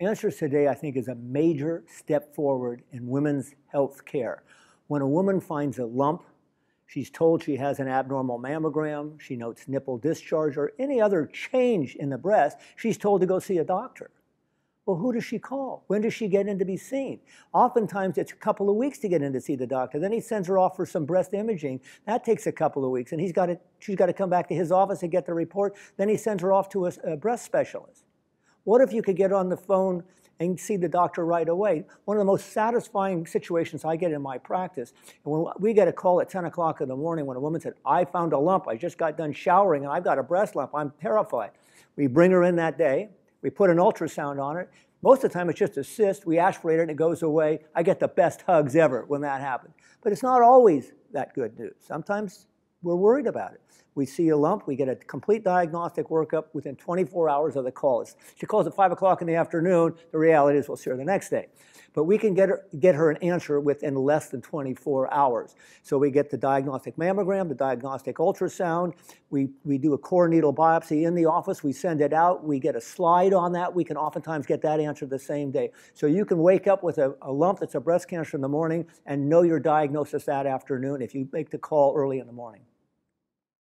Answers today, I think, is a major step forward in women's health care. When a woman finds a lump, she's told she has an abnormal mammogram, she notes nipple discharge, or any other change in the breast, she's told to go see a doctor. Well, who does she call? When does she get in to be seen? Oftentimes, it's a couple of weeks to get in to see the doctor. Then he sends her off for some breast imaging. That takes a couple of weeks, and he's got to, she's got to come back to his office and get the report. Then he sends her off to a, a breast specialist. What if you could get on the phone and see the doctor right away? One of the most satisfying situations I get in my practice, and when we get a call at 10 o'clock in the morning when a woman said, I found a lump, I just got done showering and I've got a breast lump, I'm terrified. We bring her in that day, we put an ultrasound on it. Most of the time, it's just a cyst. We aspirate it and it goes away. I get the best hugs ever when that happens. But it's not always that good news. Sometimes we're worried about it. We see a lump, we get a complete diagnostic workup within 24 hours of the call. She calls at 5 o'clock in the afternoon. The reality is we'll see her the next day. But we can get her, get her an answer within less than 24 hours. So we get the diagnostic mammogram, the diagnostic ultrasound. We, we do a core needle biopsy in the office. We send it out. We get a slide on that. We can oftentimes get that answer the same day. So you can wake up with a, a lump that's a breast cancer in the morning and know your diagnosis that afternoon if you make the call early in the morning.